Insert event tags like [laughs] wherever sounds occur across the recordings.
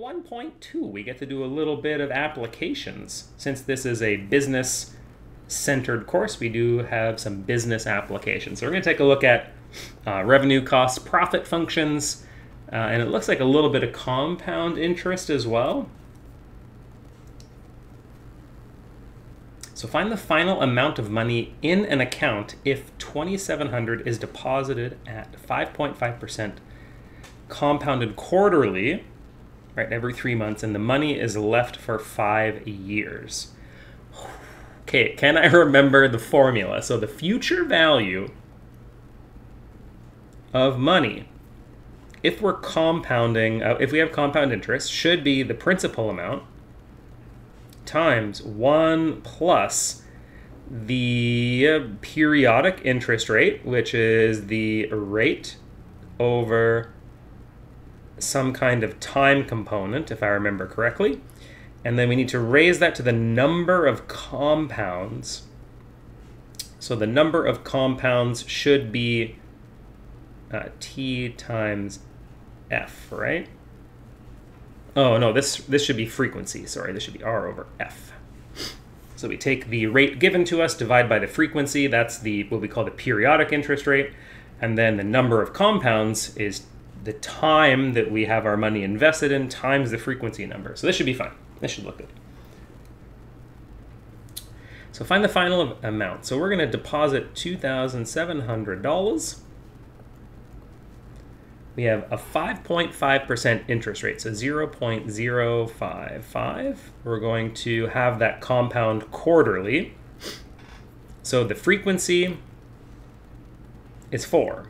1.2, we get to do a little bit of applications. Since this is a business centered course, we do have some business applications. So we're going to take a look at uh, revenue, cost, profit functions, uh, and it looks like a little bit of compound interest as well. So find the final amount of money in an account if 2700 is deposited at 5.5% compounded quarterly, right, every 3 months and the money is left for 5 years. Okay, can I remember the formula? So the future value of money if we're compounding, uh, if we have compound interest, should be the principal amount times 1 plus the periodic interest rate, which is the rate over some kind of time component, if I remember correctly. And then we need to raise that to the number of compounds. So the number of compounds should be uh, t times f, right? Oh, no, this, this should be frequency. Sorry, this should be r over f. So we take the rate given to us, divide by the frequency. That's the what we call the periodic interest rate. And then the number of compounds is the time that we have our money invested in times the frequency number. So this should be fine. This should look good. So find the final amount. So we're going to deposit $2,700 we have a 5.5% interest rate, so 0.055. We're going to have that compound quarterly. So the frequency is 4.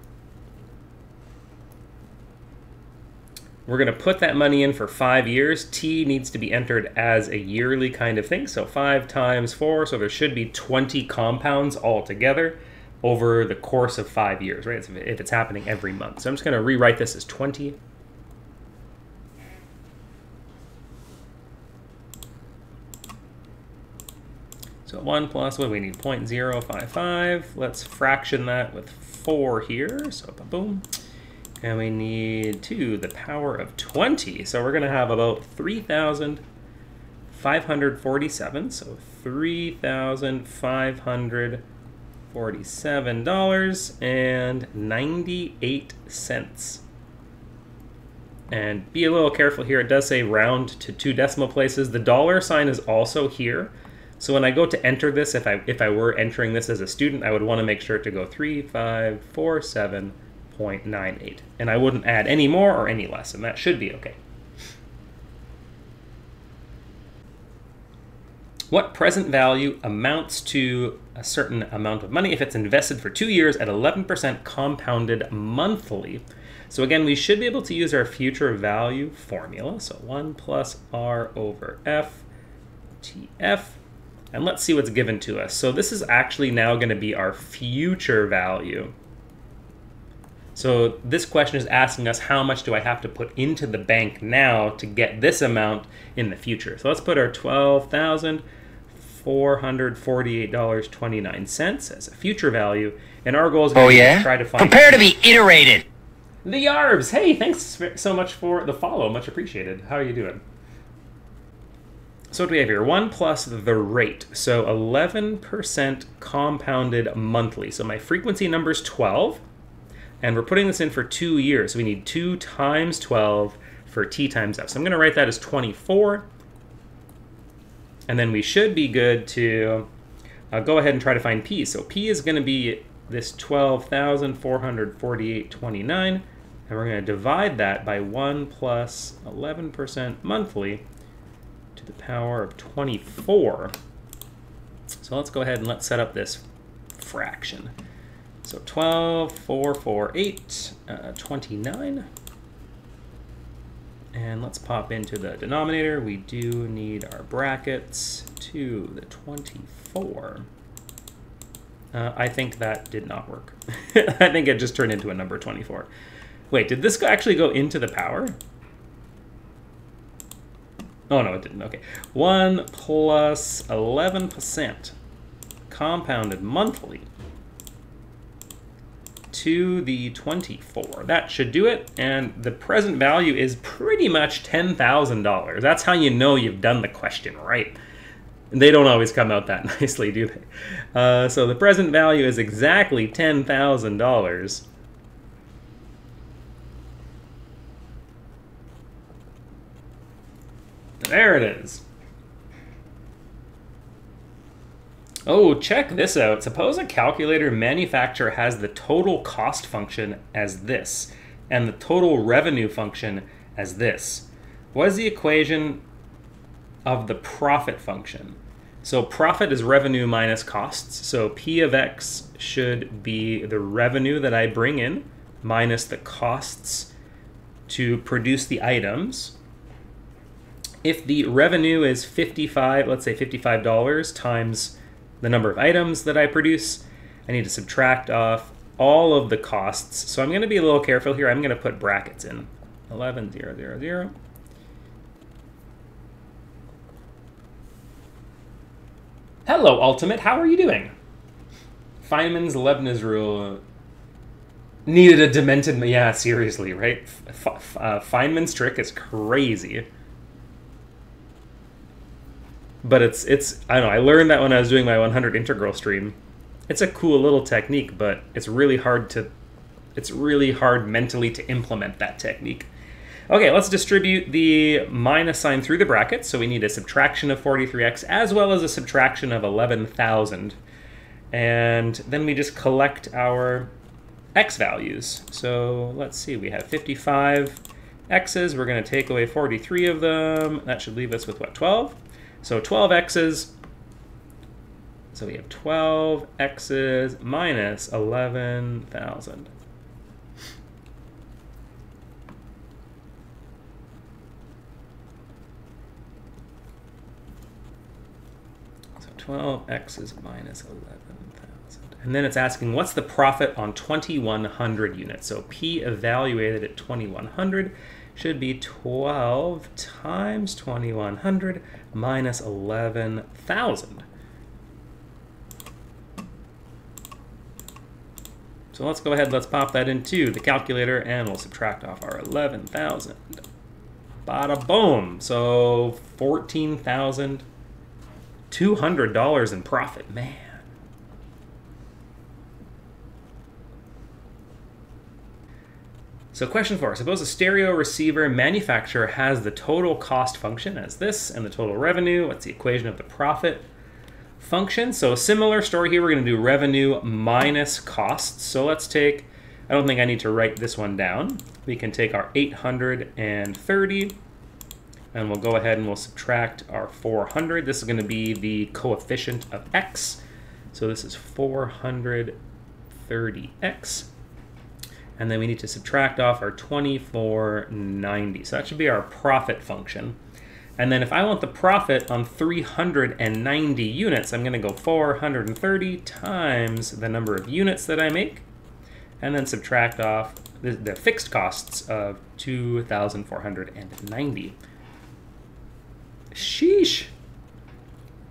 We're going to put that money in for five years. T needs to be entered as a yearly kind of thing. So 5 times 4, so there should be 20 compounds altogether over the course of five years, right? If it's happening every month. So I'm just going to rewrite this as 20. So 1 plus, what do we need? 0.055. Let's fraction that with 4 here. So boom. And we need 2 the power of 20. So we're going to have about 3,547. So 3,500 $47.98. And be a little careful here. It does say round to two decimal places. The dollar sign is also here. So when I go to enter this, if I if I were entering this as a student, I would want to make sure to go 3547.98. And I wouldn't add any more or any less, and that should be okay. what present value amounts to a certain amount of money if it's invested for two years at 11% compounded monthly. So again, we should be able to use our future value formula. So 1 plus r over f tf. And let's see what's given to us. So this is actually now going to be our future value. So this question is asking us how much do I have to put into the bank now to get this amount in the future. So let's put our 12,000 $448.29 as a future value. And our goal is oh, yeah? to try to find... Prepare to be iterated! The Yarbs! Hey, thanks so much for the follow. Much appreciated. How are you doing? So what do we have here? 1 plus the rate. So 11% compounded monthly. So my frequency number is 12. And we're putting this in for two years. So we need 2 times 12 for t times f. So I'm going to write that as 24. And then we should be good to uh, go ahead and try to find P. So P is going to be this 12,448.29. And we're going to divide that by 1 plus 11% monthly to the power of 24. So let's go ahead and let's set up this fraction. So 12,448, uh, 29. And let's pop into the denominator. We do need our brackets to the 24. Uh, I think that did not work. [laughs] I think it just turned into a number 24. Wait, did this actually go into the power? Oh, no, it didn't. Okay. 1 plus 11% compounded monthly to the 24. That should do it, and the present value is pretty much $10,000. That's how you know you've done the question right. They don't always come out that [laughs] nicely, do they? Uh, so the present value is exactly $10,000. There it is. Oh, check this out. Suppose a calculator manufacturer has the total cost function as this, and the total revenue function as this. What is the equation of the profit function? So profit is revenue minus costs. So P of X should be the revenue that I bring in minus the costs to produce the items. If the revenue is 55, let's say $55 times the number of items that I produce. I need to subtract off all of the costs. So I'm going to be a little careful here. I'm going to put brackets in. 11, 0, 0, 0. Hello, Ultimate. How are you doing? Feynman's Leibniz rule needed a demented... Yeah, seriously, right? F uh, Feynman's trick is crazy but it's it's I don't know. I learned that when I was doing my 100 integral stream. It's a cool little technique, but it's really hard to it's really hard mentally to implement that technique. Okay, let's distribute the minus sign through the brackets. So we need a subtraction of 43x as well as a subtraction of 11,000. And then we just collect our x values. So let's see, we have 55 x's. We're going to take away 43 of them. That should leave us with, what, 12? So 12 x's, so we have 12 x's minus 11,000. So 12 x's minus 11,000. And then it's asking, what's the profit on 2,100 units? So P evaluated at 2,100 should be 12 times 2100 minus 11,000. So let's go ahead, let's pop that into the calculator and we'll subtract off our 11,000. Bada boom! So $14,200 in profit, man. So question four, suppose a stereo receiver manufacturer has the total cost function as this and the total revenue. What's the equation of the profit function? So similar story here, we're gonna do revenue minus costs. So let's take, I don't think I need to write this one down. We can take our 830 and we'll go ahead and we'll subtract our 400. This is gonna be the coefficient of x. So this is 430x and then we need to subtract off our 2490. So that should be our profit function. And then if I want the profit on 390 units, I'm going to go 430 times the number of units that I make, and then subtract off the, the fixed costs of 2,490. Sheesh.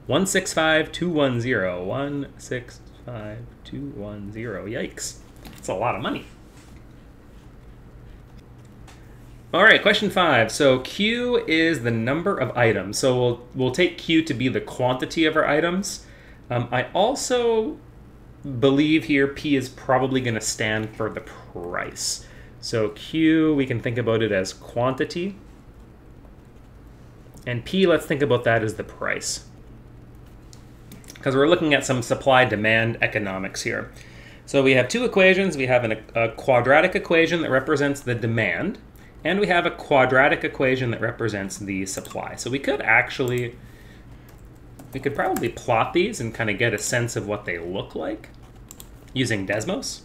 165210. 165210. Yikes. That's a lot of money. All right, question five. So Q is the number of items. So we'll, we'll take Q to be the quantity of our items. Um, I also believe here P is probably going to stand for the price. So Q, we can think about it as quantity. And P, let's think about that as the price. Because we're looking at some supply-demand economics here. So we have two equations. We have an, a quadratic equation that represents the demand, and we have a quadratic equation that represents the supply. So we could actually, we could probably plot these and kind of get a sense of what they look like using Desmos.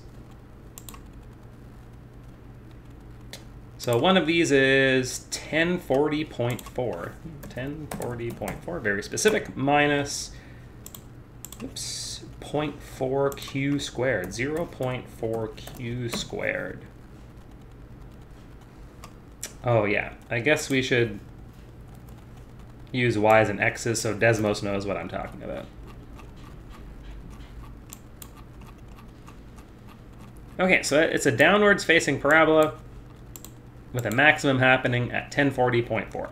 So one of these is 1040.4. 1040.4, very specific, minus, oops, 0.4 q squared, 0.4 q squared. Oh yeah, I guess we should use y's and x's so Desmos knows what I'm talking about. Okay, so it's a downwards facing parabola with a maximum happening at 1040.4.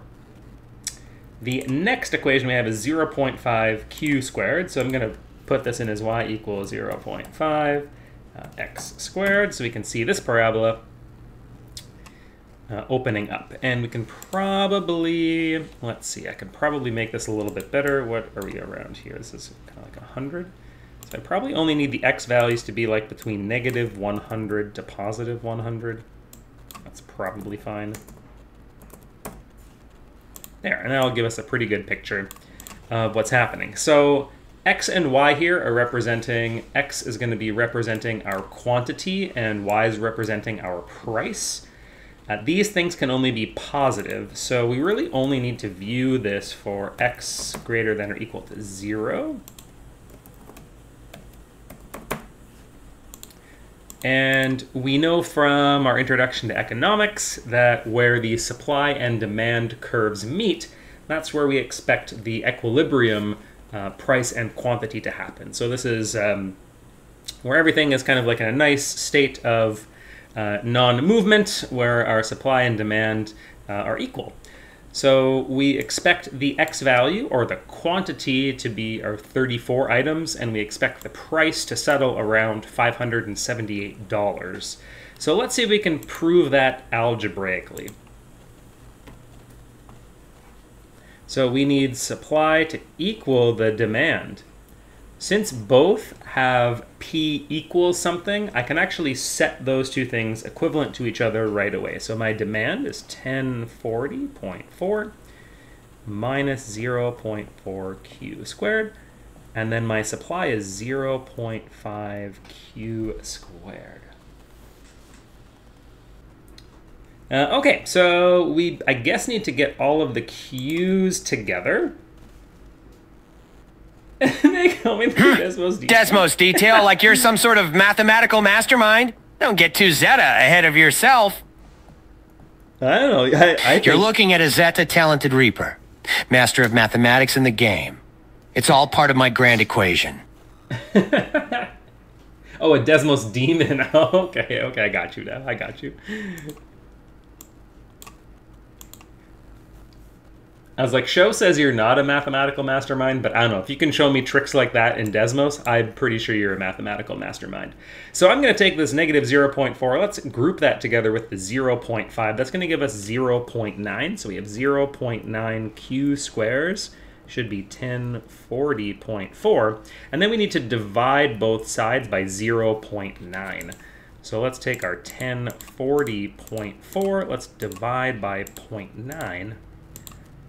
The next equation we have is 0.5 q squared, so I'm going to put this in as y equals 0.5 uh, x squared, so we can see this parabola uh, opening up. And we can probably, let's see, I can probably make this a little bit better. What are we around here? This is kind of like 100. So I probably only need the x values to be like between negative 100 to positive 100. That's probably fine. There, and that'll give us a pretty good picture of what's happening. So x and y here are representing, x is going to be representing our quantity and y is representing our price. Uh, these things can only be positive, so we really only need to view this for x greater than or equal to 0. And we know from our introduction to economics that where the supply and demand curves meet, that's where we expect the equilibrium uh, price and quantity to happen. So this is um, where everything is kind of like in a nice state of uh, non-movement, where our supply and demand uh, are equal. So we expect the x value or the quantity to be our 34 items, and we expect the price to settle around $578. So let's see if we can prove that algebraically. So we need supply to equal the demand. Since both have P equals something, I can actually set those two things equivalent to each other right away. So my demand is 1040.4 minus 0.4 q squared, and then my supply is 0.5 q squared. Uh, okay, so we, I guess, need to get all of the q's together. [laughs] they call me the hmm. Desmos detail. Desmos detail, like you're some sort of mathematical mastermind. Don't get too Zeta ahead of yourself. I don't know. I, I think... You're looking at a Zeta talented Reaper, master of mathematics in the game. It's all part of my grand equation. [laughs] oh, a Desmos demon. [laughs] okay, okay, I got you now. I got you. I was like, Show says you're not a mathematical mastermind, but I don't know. If you can show me tricks like that in Desmos, I'm pretty sure you're a mathematical mastermind. So I'm going to take this negative 0.4. Let's group that together with the 0.5. That's going to give us 0.9. So we have 0.9 q squares should be 1040.4. And then we need to divide both sides by 0.9. So let's take our 1040.4. Let's divide by 0.9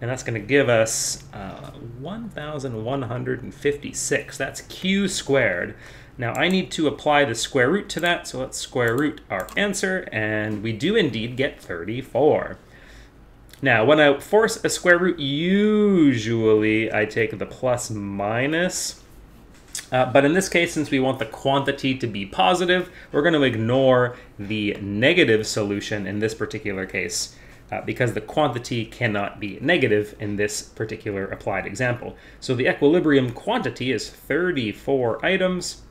and that's going to give us uh, 1,156. That's q squared. Now I need to apply the square root to that, so let's square root our answer, and we do indeed get 34. Now, when I force a square root, usually I take the plus minus. Uh, but in this case, since we want the quantity to be positive, we're going to ignore the negative solution in this particular case uh, because the quantity cannot be negative in this particular applied example. So the equilibrium quantity is 34 items.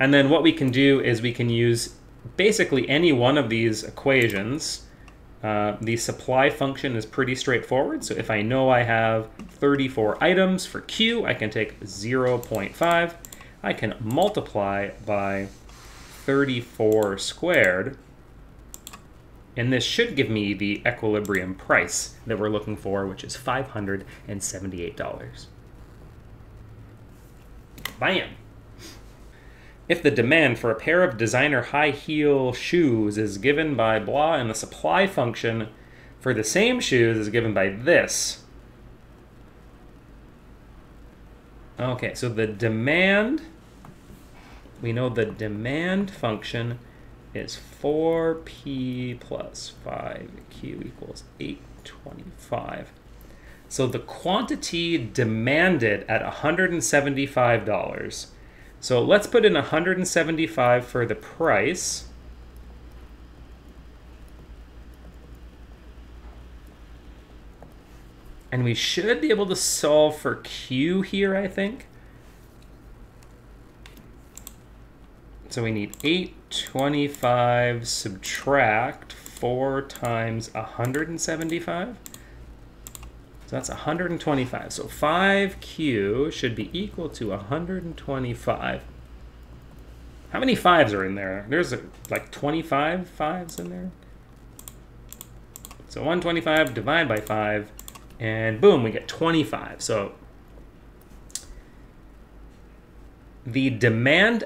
And then what we can do is we can use basically any one of these equations. Uh, the supply function is pretty straightforward. So if I know I have 34 items for Q, I can take 0.5. I can multiply by 34 squared and this should give me the equilibrium price that we're looking for, which is $578. Bam! If the demand for a pair of designer high heel shoes is given by blah and the supply function for the same shoes is given by this. Okay, so the demand, we know the demand function is 4p plus 5q equals 825. So the quantity demanded at $175. So let's put in 175 for the price. And we should be able to solve for Q here, I think. So we need 8 25 subtract 4 times 175. So that's 125. So 5q should be equal to 125. How many fives are in there? There's a, like 25 fives in there. So 125 divided by 5, and boom, we get 25. So the demand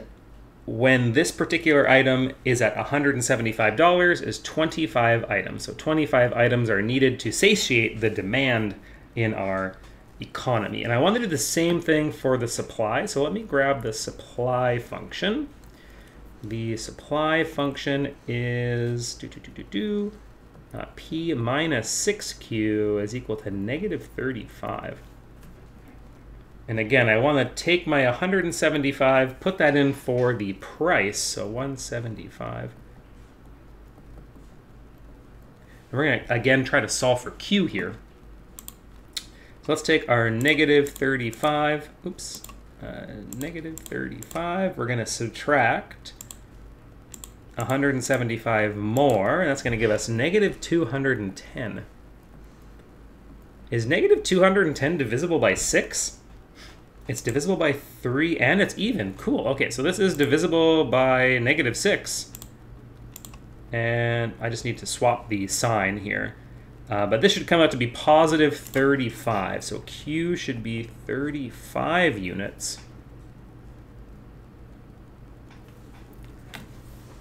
when this particular item is at $175 is 25 items. So 25 items are needed to satiate the demand in our economy. And I want to do the same thing for the supply. So let me grab the supply function. The supply function is do, do, do, do, do, uh, p minus 6q is equal to negative 35. And again, I want to take my 175, put that in for the price, so 175. And we're going to, again, try to solve for q here. So let's take our negative 35, oops, uh, negative 35. We're going to subtract 175 more, and that's going to give us negative 210. Is negative 210 divisible by 6? It's divisible by 3, and it's even. Cool. Okay, so this is divisible by negative 6. And I just need to swap the sign here. Uh, but this should come out to be positive 35. So Q should be 35 units.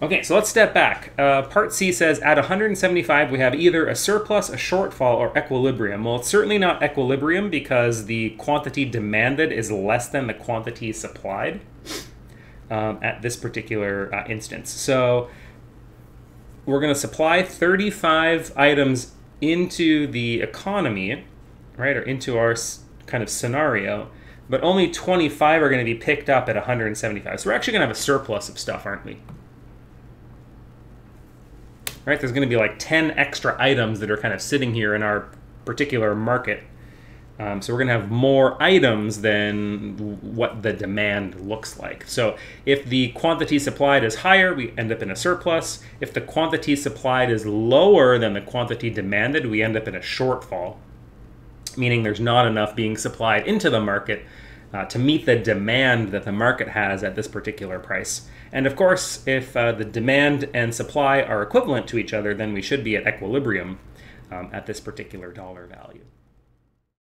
Okay, so let's step back. Uh, part C says at 175 we have either a surplus, a shortfall, or equilibrium. Well, it's certainly not equilibrium because the quantity demanded is less than the quantity supplied um, at this particular uh, instance. So we're going to supply 35 items into the economy, right, or into our kind of scenario, but only 25 are going to be picked up at 175. So we're actually going to have a surplus of stuff, aren't we? Right? There's going to be like 10 extra items that are kind of sitting here in our particular market. Um, so we're going to have more items than what the demand looks like. So if the quantity supplied is higher, we end up in a surplus. If the quantity supplied is lower than the quantity demanded, we end up in a shortfall, meaning there's not enough being supplied into the market uh, to meet the demand that the market has at this particular price. And of course, if uh, the demand and supply are equivalent to each other, then we should be at equilibrium um, at this particular dollar value.